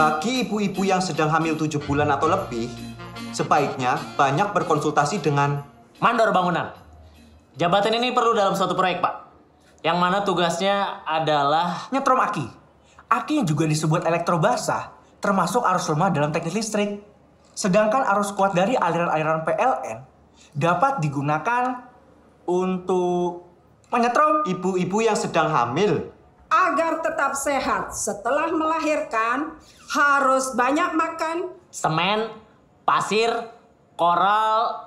Bagi ibu-ibu yang sedang hamil 7 bulan atau lebih, sebaiknya banyak berkonsultasi dengan Mandor bangunan. Jabatan ini perlu dalam suatu proyek, Pak. Yang mana tugasnya adalah Nyetrom aki. Aki yang juga disebut elektrobasa, termasuk arus lemah dalam teknik listrik. Sedangkan arus kuat dari aliran-aliran PLN dapat digunakan untuk menyetrom ibu-ibu yang sedang hamil. Agar tetap sehat setelah melahirkan, harus banyak makan. semen, pasir, koral.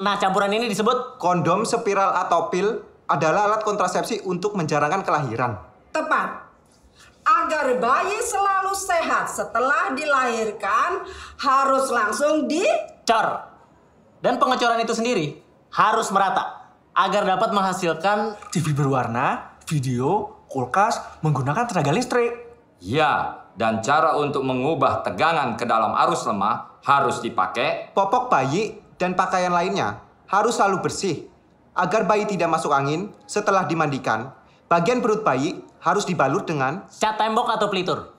Nah, campuran ini disebut Kondom, spiral atau pil adalah alat kontrasepsi untuk menjarangkan kelahiran. Tepat. Agar bayi selalu sehat setelah dilahirkan, harus langsung di cor. Dan pengecoran itu sendiri harus merata agar dapat menghasilkan TV berwarna, video, kulkas menggunakan tenaga listrik. Ya, dan cara untuk mengubah tegangan ke dalam arus lemah harus dipakai Popok bayi dan pakaian lainnya harus selalu bersih agar bayi tidak masuk angin setelah dimandikan. Bagian perut bayi harus dibalut dengan cat tembok atau pelitur.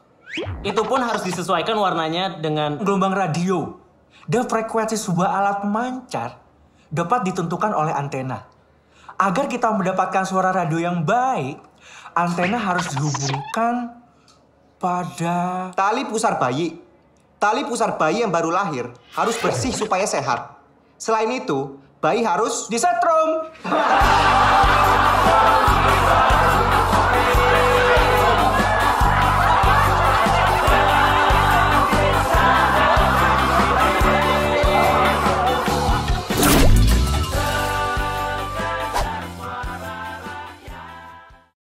Itu pun harus disesuaikan warnanya dengan Gelombang radio dan frekuensi sebuah alat pemancar dapat ditentukan oleh antena. Agar kita mendapatkan suara radio yang baik, antena harus dihubungkan pada tali pusar bayi. Tali pusar bayi yang baru lahir harus bersih supaya sehat. Selain itu, bayi harus disetrum.